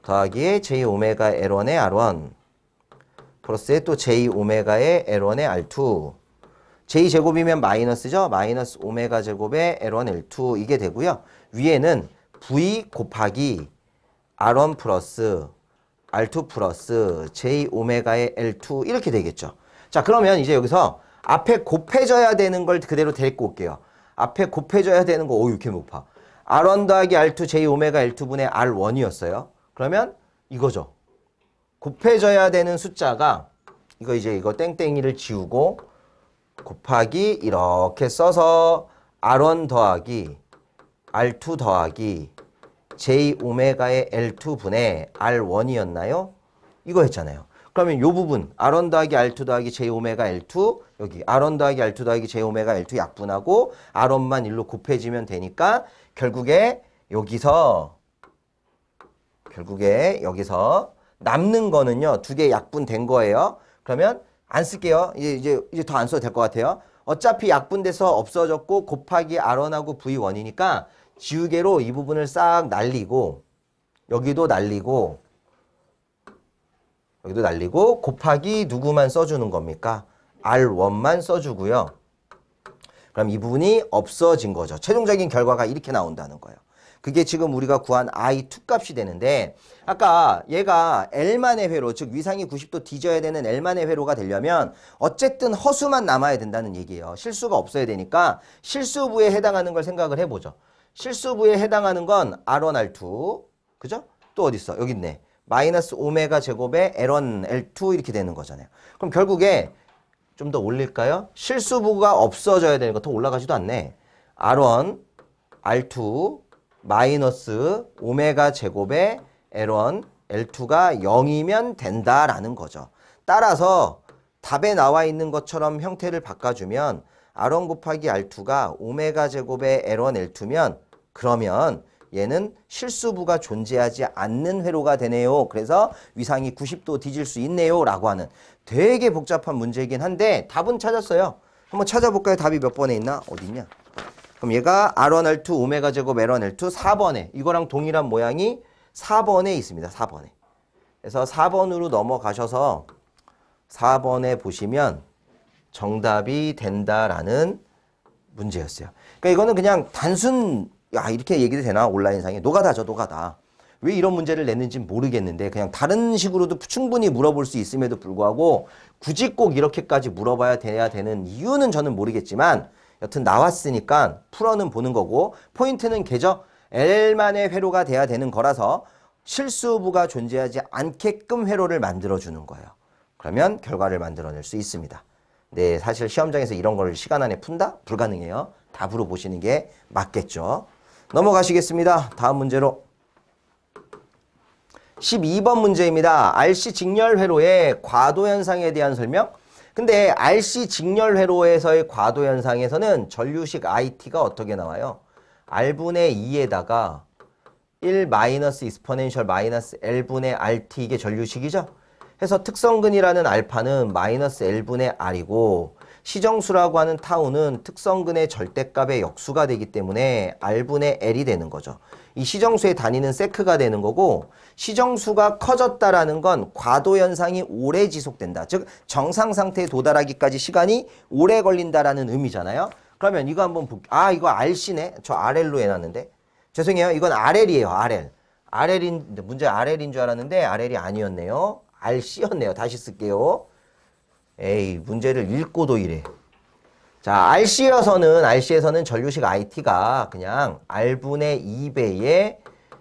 더하기에 J 오메가 L1의 R1 플러스에 또 J 오메가의 L1의 R2 J 제곱이면 마이너스죠? 마이너스 오메가 제곱의 L1 L2 이게 되고요. 위에는 V 곱하기 R1 플러스 R2 플러스 J 오메가의 L2 이렇게 되겠죠. 자 그러면 이제 여기서 앞에 곱해져야 되는 걸 그대로 데리고 올게요. 앞에 곱해져야 되는 거, 오, 이렇게 높아. R1 더하기 R2 J 오메가 L2분의 R1이었어요. 그러면 이거죠. 곱해져야 되는 숫자가 이거 이제 이거 땡땡이를 지우고 곱하기 이렇게 써서 R1 더하기 R2 더하기 J 오메가의 L2분의 R1이었나요? 이거 했잖아요. 그러면 요 부분 R1 더하기 R2 더하기 J 오메가 L2 여기 R1 더하기 R2 더하기 J 오메가 L2 약분하고 R1만 1로 곱해지면 되니까 결국에 여기서 결국에 여기서 남는 거는요 두 개 약분된 거예요. 그러면 안 쓸게요. 이제 이제 이제 더 안 써도 될 것 같아요. 어차피 약분돼서 없어졌고 곱하기 R1하고 V1이니까 지우개로 이 부분을 싹 날리고 여기도 날리고 여기도 날리고 곱하기 누구만 써주는 겁니까? R1만 써주고요. 그럼 이 부분이 없어진 거죠. 최종적인 결과가 이렇게 나온다는 거예요. 그게 지금 우리가 구한 I2 값이 되는데 아까 얘가 L만의 회로 즉 위상이 90도 뒤져야 되는 L만의 회로가 되려면 어쨌든 허수만 남아야 된다는 얘기예요. 실수가 없어야 되니까 실수부에 해당하는 걸 생각을 해보죠. 실수부에 해당하는 건 R1, R2 그죠? 또 어디 있어? 여기 있네. 마이너스 오메가 제곱에 L1, L2 이렇게 되는 거잖아요. 그럼 결국에 좀 더 올릴까요? 실수부가 없어져야 되는 거 더 올라가지도 않네. R1, R2 마이너스 오메가 제곱에 L1, L2가 0이면 된다라는 거죠. 따라서 답에 나와 있는 것처럼 형태를 바꿔주면 R1 곱하기 R2가 오메가 제곱에 L1, L2면 그러면 얘는 실수부가 존재하지 않는 회로가 되네요. 그래서 위상이 90도 뒤질 수 있네요. 라고 하는 되게 복잡한 문제이긴 한데 답은 찾았어요. 한번 찾아볼까요? 답이 몇 번에 있나? 어디 있냐? 그럼 얘가 R1, R2, 오메가 제곱 L1, L2 4번에 이거랑 동일한 모양이 4번에 있습니다. 4번에. 그래서 4번으로 넘어가셔서 4번에 보시면 정답이 된다라는 문제였어요. 그러니까 이거는 그냥 단순 야 이렇게 얘기도 되나 온라인상에 노가다죠 노가다. 왜 이런 문제를 냈는지 모르겠는데 그냥 다른 식으로도 충분히 물어볼 수 있음에도 불구하고 굳이 꼭 이렇게까지 물어봐야 돼야 되는 이유는 저는 모르겠지만 여튼 나왔으니까 풀어는 보는 거고 포인트는 개죠. L만의 회로가 돼야 되는 거라서 실수부가 존재하지 않게끔 회로를 만들어주는 거예요. 그러면 결과를 만들어낼 수 있습니다. 네, 사실 시험장에서 이런 걸 시간 안에 푼다? 불가능해요. 답으로 보시는 게 맞겠죠. 넘어가시겠습니다. 다음 문제로. 12번 문제입니다. RC 직렬 회로의 과도 현상에 대한 설명. 근데 RC 직렬 회로에서의 과도 현상에서는 전류식 IT가 어떻게 나와요? R분의 2에다가 1 마이너스 익스포넨셜 마이너스 L분의 RT 이게 전류식이죠? 해서 특성근이라는 알파는 마이너스 L분의 R이고 시정수라고 하는 타우는 특성근의 절대값의 역수가 되기 때문에 R분의 L이 되는 거죠. 이 시정수의 단위는 세크가 되는 거고 시정수가 커졌다라는 건 과도 현상이 오래 지속된다. 즉 정상 상태에 도달하기까지 시간이 오래 걸린다라는 의미잖아요. 그러면 이거 한번 볼게요. 아 이거 RC네. 저 RL로 해놨는데. 죄송해요. 이건 RL이에요. RL. RL인 문제 RL인 줄 알았는데 RL이 아니었네요. RC였네요. 다시 쓸게요. 에이 문제를 읽고도 이래. 자, RC여서는 RC에서는 전류식 IT가 그냥 R분의 2배의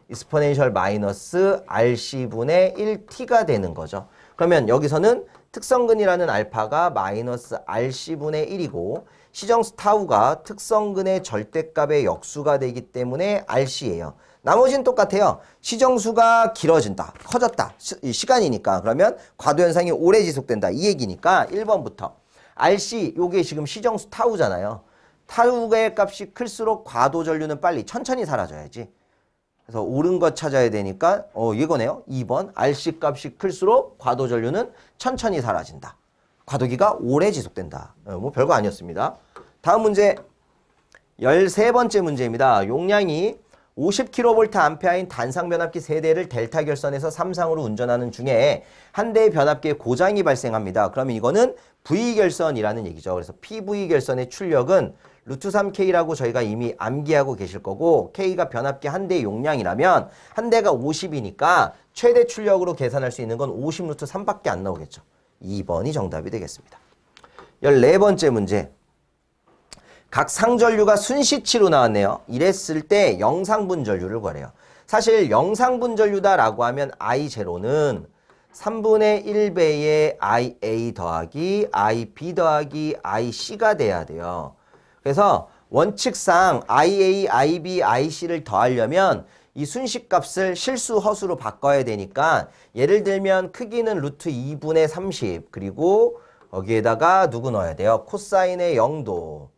익스포넨셜 마이너스 RC분의 1T가 되는 거죠. 그러면 여기서는 특성근이라는 알파가 마이너스 RC분의 1이고 시정스 타우가 특성근의 절대값의 역수가 되기 때문에 RC예요. 나머지는 똑같아요. 시정수가 길어진다. 커졌다. 시, 간이니까 그러면 과도현상이 오래 지속된다. 이 얘기니까 1번부터 RC 요게 지금 시정수 타우잖아요. 타우의 값이 클수록 과도 전류는 빨리 천천히 사라져야지. 그래서 옳은 것 찾아야 되니까 어 이거네요. 2번 RC 값이 클수록 과도 전류는 천천히 사라진다. 과도기가 오래 지속된다. 어, 뭐 별거 아니었습니다. 다음 문제 13번째 문제입니다. 용량이 50kV 암페어인 단상 변압기 세대를 델타 결선에서 3상으로 운전하는 중에 한 대의 변압기에 고장이 발생합니다. 그러면 이거는 V 결선이라는 얘기죠. 그래서 PV 결선의 출력은 루트 3K라고 저희가 이미 암기하고 계실 거고 K가 변압기 한 대의 용량이라면 한 대가 50이니까 최대 출력으로 계산할 수 있는 건 50 루트 3밖에 안 나오겠죠. 2번이 정답이 되겠습니다. 14번째 문제. 각 상전류가 순시치로 나왔네요. 이랬을 때 영상분 전류를 구하래요. 사실 영상분 전류다라고 하면 I0는 3분의 1배의 IA 더하기 IB 더하기 IC가 돼야 돼요. 그래서 원칙상 IA, IB, IC를 더하려면 이 순식값을 실수 허수로 바꿔야 되니까 예를 들면 크기는 루트 2분의 30 그리고 여기에다가 누구 넣어야 돼요? 코사인의 0도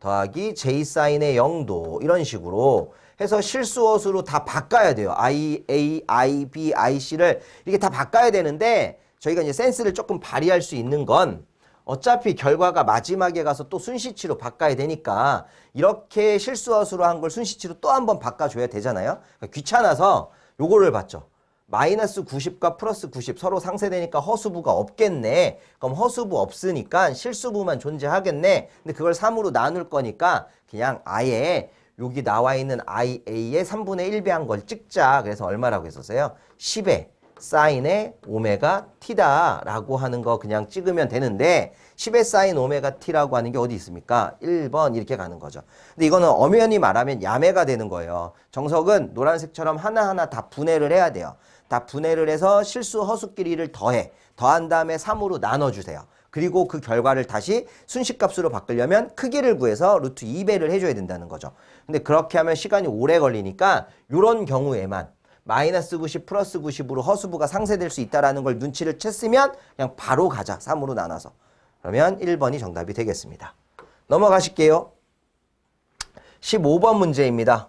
더하기 J사인의 0도 이런 식으로 해서 실수헛으로 다 바꿔야 돼요. I, A, I, B, I, C를 이렇게 다 바꿔야 되는데 저희가 이제 센스를 조금 발휘할 수 있는 건 어차피 결과가 마지막에 가서 또 순시치로 바꿔야 되니까 이렇게 실수헛으로 한 걸 순시치로 또 한 번 바꿔줘야 되잖아요. 그러니까 귀찮아서 요거를 봤죠. 마이너스 90과 플러스 90 서로 상쇄되니까 허수부가 없겠네. 그럼 허수부 없으니까 실수부만 존재하겠네. 근데 그걸 3으로 나눌 거니까 그냥 아예 여기 나와 있는 IA의 3분의 1배 한 걸 찍자. 그래서 얼마라고 했었어요? 10에 사인의 오메가 t다라고 하는 거 그냥 찍으면 되는데 10의 사인 오메가 t라고 하는 게 어디 있습니까? 1번 이렇게 가는 거죠. 근데 이거는 엄연히 말하면 야매가 되는 거예요. 정석은 노란색처럼 하나하나 다 분해를 해야 돼요. 다 분해를 해서 실수 허수끼리를 더해. 더한 다음에 3으로 나눠주세요. 그리고 그 결과를 다시 순식값으로 바꾸려면 크기를 구해서 루트 2배를 해줘야 된다는 거죠. 근데 그렇게 하면 시간이 오래 걸리니까 이런 경우에만 마이너스 90 플러스 90으로 허수부가 상쇄될 수 있다는 걸 눈치를 챘으면 그냥 바로 가자. 3으로 나눠서. 그러면 1번이 정답이 되겠습니다. 넘어가실게요. 15번 문제입니다.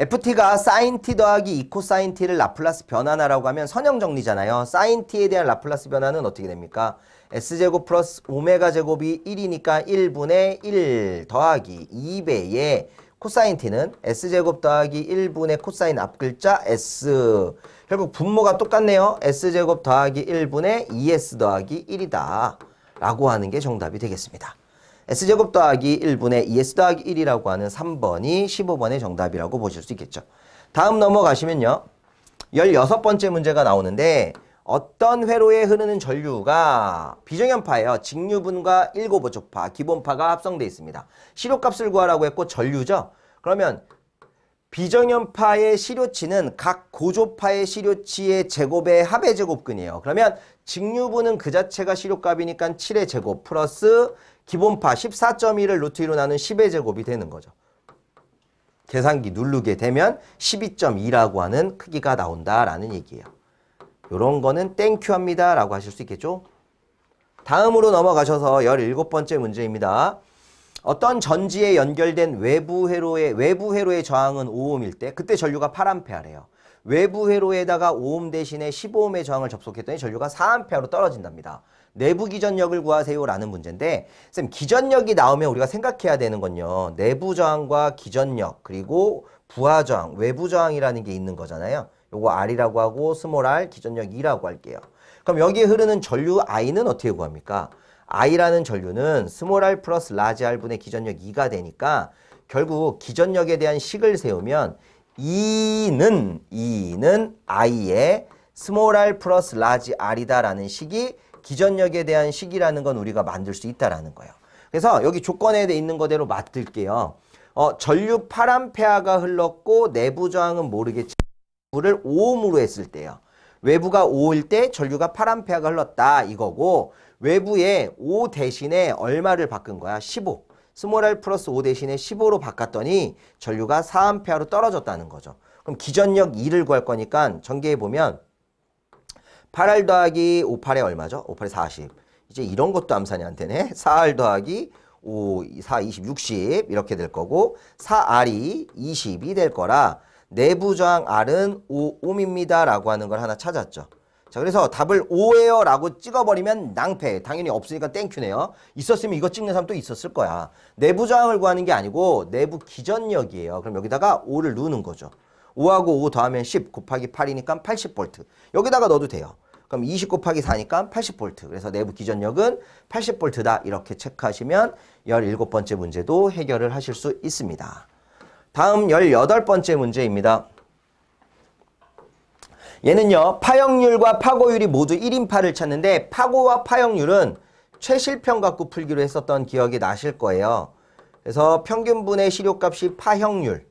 Ft가 sin t 더하기 2 코사인 t를 라플라스 변환하라고 하면 선형 정리잖아요. sin t에 대한 라플라스 변환은 어떻게 됩니까? s제곱 플러스 오메가 제곱이 1이니까 1분의 1 더하기 2배의 코사인 t는 s제곱 더하기 1분의 코사인 앞글자 s 결국 분모가 똑같네요. s제곱 더하기 1분의 2s 더하기 1이다 라고 하는 게 정답이 되겠습니다. S제곱 더하기 1분의 2S 더하기 1이라고 하는 3번이 15번의 정답이라고 보실 수 있겠죠. 다음 넘어가시면요. 16번째 문제가 나오는데 어떤 회로에 흐르는 전류가 비정연파예요. 직류분과 일고보촉파, 기본파가 합성되어 있습니다. 시료값을 구하라고 했고 전류죠. 그러면 비정연파의 시료치는 각 고조파의 시료치의 제곱의 합의 제곱근이에요. 그러면 직류분은 그 자체가 실효값이니까 7의 제곱 플러스 기본파 14.1을 루트 2로 나눈 10의 제곱이 되는 거죠. 계산기 누르게 되면 12.2라고 하는 크기가 나온다라는 얘기예요. 이런 거는 thank you 합니다 라고 하실 수 있겠죠. 다음으로 넘어가셔서 17번째 문제입니다. 어떤 전지에 연결된 외부 회로의 외부 회로의 저항은 5ohm일 때 그때 전류가 8A래요. 외부 회로에다가 5옴 대신에 15옴의 저항을 접속했더니 전류가 4A로 떨어진답니다. 내부 기전력을 구하세요라는 문제인데 쌤 기전력이 나오면 우리가 생각해야 되는 건요. 내부 저항과 기전력 그리고 부하 저항, 외부 저항이라는 게 있는 거잖아요. 요거 R이라고 하고 small R 기전력 E라고 할게요. 그럼 여기에 흐르는 전류 I는 어떻게 구합니까? I라는 전류는 small R 플러스 large R분의 기전력 E가 되니까 결국 기전력에 대한 식을 세우면 E는 E는 I의 small R 플러스 large R이다라는 식이 기전력에 대한 식이라는 건 우리가 만들 수 있다라는 거예요. 그래서 여기 조건에 돼 있는 거대로 만들게요. 어, 전류 8A가 흘렀고 내부 저항은 모르겠지만 R을 5옴으로 했을 때요. 외부가 5일 때 전류가 8A가 흘렀다 이거고 외부에 5 대신에 얼마를 바꾼 거야? 15. small r 플러스 5 대신에 15로 바꿨더니 전류가 4A로 떨어졌다는 거죠. 그럼 기전력 E를 구할 거니까 전개해 보면 8R 더하기 58에 얼마죠? 58에 40. 이제 이런 것도 암산이 안 되네. 4R 더하기 5, 4, 20, 60 이렇게 될 거고 4R이 20이 될 거라 내부 저항 R은 5옴입니다 라고 하는 걸 하나 찾았죠. 자 그래서 답을 5예요 라고 찍어버리면 낭패 당연히 없으니까 thank you네요 있었으면 이거 찍는 사람 또 있었을 거야 내부 저항을 구하는 게 아니고 내부 기전력이에요 그럼 여기다가 5를 넣는 거죠 5하고 5 더하면 10 곱하기 8이니까 80V. 여기다가 넣어도 돼요. 그럼 20 곱하기 4니까 80V. 그래서 내부 기전력은 80V다. 이렇게 체크하시면 17번째 문제도 해결을 하실 수 있습니다. 다음 18번째 문제입니다. 얘는요. 파형률과 파고율이 모두 1인파를 찾는데 파고와 파형률은 최실평 갖고 풀기로 했었던 기억이 나실 거예요. 그래서 평균분의 시료값이 파형률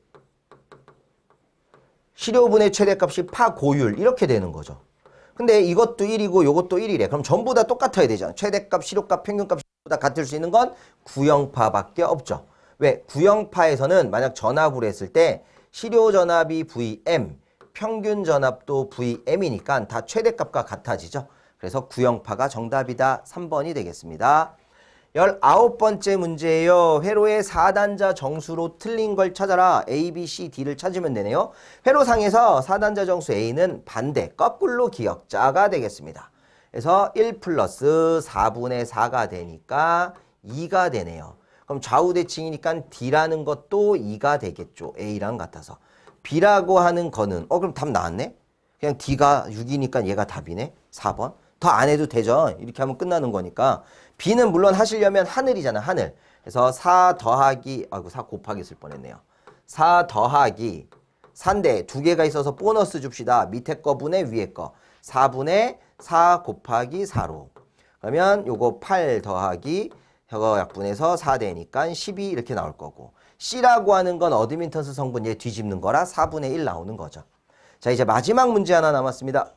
시료분의 최대값이 파고율 이렇게 되는 거죠. 근데 이것도 1이고 요것도 1이래. 그럼 전부 다 똑같아야 되잖아. 최대값, 실효값, 평균값 다 같을 수 있는 건 구형파밖에 없죠. 왜? 구형파에서는 만약 전압을 했을 때 실효 전압이 VM, 평균 전압도 VM이니까 다 최대값과 같아지죠. 그래서 구형파가 정답이다. 3번이 되겠습니다. 19번째 문제예요. 회로의 4단자 정수로 틀린 걸 찾아라. A, B, C, D를 찾으면 되네요. 회로상에서 4단자 정수 A는 반대, 거꾸로 기억자가 되겠습니다. 그래서 1 플러스 4분의 4가 되니까 2가 되네요. 그럼 좌우대칭이니까 D라는 것도 2가 되겠죠. A랑 같아서. B라고 하는 거는 어 그럼 답 나왔네? 그냥 D가 6이니까 얘가 답이네. 4번. 더 안 해도 되죠. 이렇게 하면 끝나는 거니까. B는 물론 하시려면 하늘이잖아. 하늘. 그래서 4 더하기 아이고 4 곱하기 쓸 뻔했네요. 4 더하기 4인데 두 개가 있어서 보너스 줍시다. 밑에 거분의 위에 거. 4분의 4 곱하기 4로. 그러면 요거 8 더하기 요거 약분해서 4되니까 12 이렇게 나올 거고. C라고 하는 건 admittance 성분 얘 뒤집는 거라 4분의 1 나오는 거죠. 자 이제 마지막 문제 하나 남았습니다.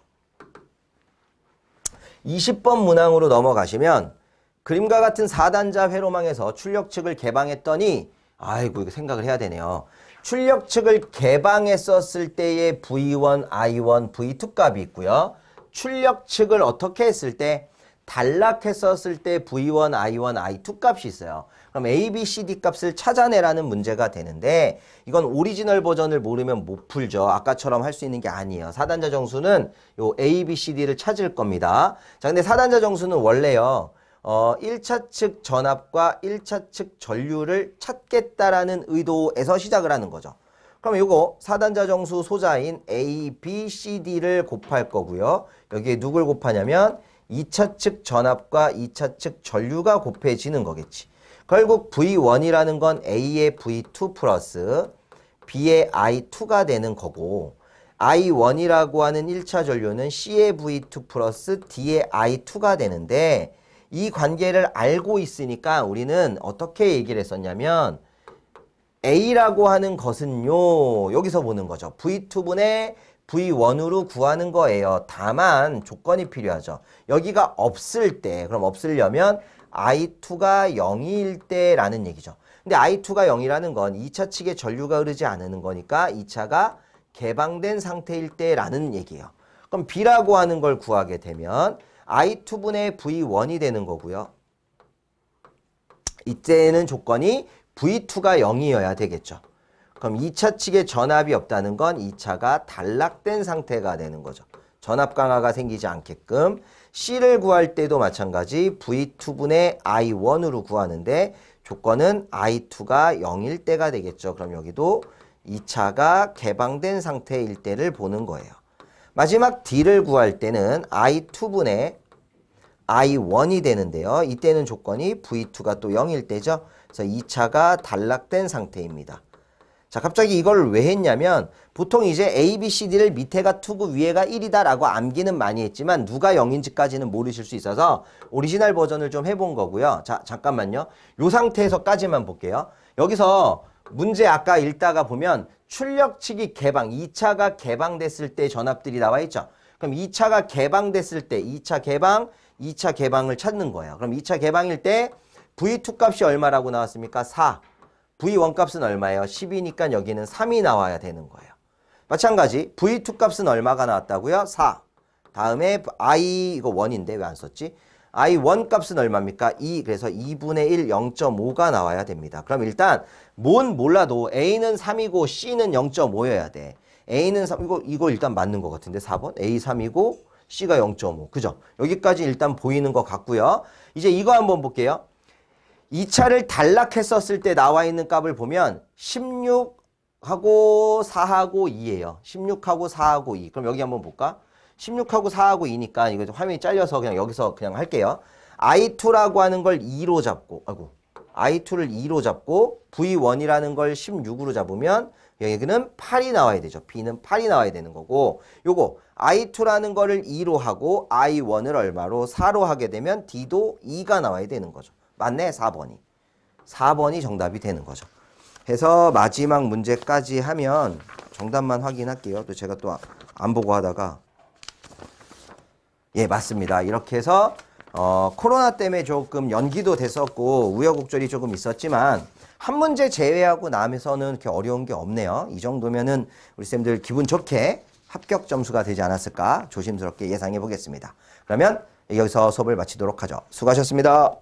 20번 문항으로 넘어가시면 그림과 같은 4단자 회로망에서 출력 측을 개방했더니 아이고 이거 생각을 해야 되네요. 출력 측을 개방했었을 때의 V1, I1, V2 값이 있고요. 출력 측을 어떻게 했을 때 단락했었을 때 V1, I1, I2 값이 있어요. 그럼 A, B, C, D 값을 찾아내라는 문제가 되는데 이건 오리지널 버전을 모르면 못 풀죠. 아까처럼 할 수 있는 게 아니에요. 4단자 정수는 요 A, B, C, D를 찾을 겁니다. 자, 근데 4단자 정수는 원래요. 어, 1차 측 전압과 1차 측 전류를 찾겠다라는 의도에서 시작을 하는 거죠. 그럼 이거 4단자 정수 소자인 A, B, C, D를 곱할 거고요. 여기에 누굴 곱하냐면 2차 측 전압과 2차 측 전류가 곱해지는 거겠지. 결국 V1이라는 건 A의 V2 플러스 B의 I2가 되는 거고 I1이라고 하는 1차 전류는 C의 V2 플러스 D의 I2가 되는데 이 관계를 알고 있으니까 우리는 어떻게 얘기를 했었냐면 A라고 하는 것은요 여기서 보는 거죠. V2분의 V1으로 구하는 거예요. 다만 조건이 필요하죠. 여기가 없을 때 그럼 없으려면 I2가 0일 때라는 얘기죠. 근데 I2가 0이라는 건 2차 측에 전류가 흐르지 않는 거니까 2차가 개방된 상태일 때라는 얘기예요. 그럼 B라고 하는 걸 구하게 되면 I2분의 V1이 되는 거고요. 이때는 조건이 V2가 0이어야 되겠죠. 그럼 2차 측에 전압이 없다는 건 2차가 단락된 상태가 되는 거죠. 전압 강화가 생기지 않게끔 C를 구할 때도 마찬가지 V2분의 I1으로 구하는데 조건은 I2가 0일 때가 되겠죠. 그럼 여기도 2차가 개방된 상태일 때를 보는 거예요. 마지막 D를 구할 때는 I2분의 I1이 되는데요. 이때는 조건이 V2가 또 0일 때죠. 그래서 2차가 단락된 상태입니다. 자, 갑자기 이걸 왜 했냐면 보통 이제 A, B, C, D를 밑에가 2고 위에가 1이다 라고 암기는 많이 했지만 누가 0인지까지는 모르실 수 있어서 오리지널 버전을 좀 해본 거고요. 자, 잠깐만요. 요 상태에서까지만 볼게요. 여기서 문제 아까 읽다가 보면 출력 측이 개방, 2차가 개방됐을 때 전압들이 나와 있죠. 그럼 2차가 개방됐을 때 2차 개방, 2차 개방을 찾는 거예요. 그럼 2차 개방일 때 V2 값이 얼마라고 나왔습니까? 4. V1 값은 얼마예요? 10이니까 여기는 3이 나와야 되는 거예요. 마찬가지 V2 값은 얼마가 나왔다고요? 4. 다음에 I 이거 1인데 왜 안 썼지? I1 값은 얼마입니까? 2. 그래서 2분의 1 0.5가 나와야 됩니다. 그럼 일단 뭔 몰라도 A는 3이고 C는 0.5여야 돼. A는 3 이거 이거 일단 맞는 것 같은데 4번 A 3이고 C가 0.5 그죠? 여기까지 일단 보이는 것 같고요. 이제 이거 한번 볼게요. 2차를 단락했었을 때 나와 있는 값을 보면 16하고 4하고 2예요. 16하고 4하고 2. 그럼 여기 한번 볼까? 16하고 4하고 2니까 이거 화면이 잘려서 그냥 여기서 그냥 할게요. I2라고 하는 걸 2로 잡고 아이고 I2를 2로 잡고 V1이라는 걸 16으로 잡으면 여기는 8이 나와야 되죠. B는 8이 나와야 되는 거고 요거 I2라는 거를 2로 하고 I1을 얼마로 4로 하게 되면 D도 2가 나와야 되는 거죠. 맞네 4번이 4번이 정답이 되는 거죠 해서 마지막 문제까지 하면 정답만 확인할게요 또 제가 또 안 보고 하다가 예, 맞습니다. 이렇게 해서 어, 코로나 때문에 조금 연기도 됐었고 우여곡절이 조금 있었지만 한 문제 제외하고 남에서는 이렇게 어려운 게 없네요. 이 정도면은 우리 쌤들 기분 좋게 합격 점수가 되지 않았을까 조심스럽게 예상해 보겠습니다. 그러면 여기서 수업을 마치도록 하죠. 수고하셨습니다.